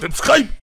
subscribe.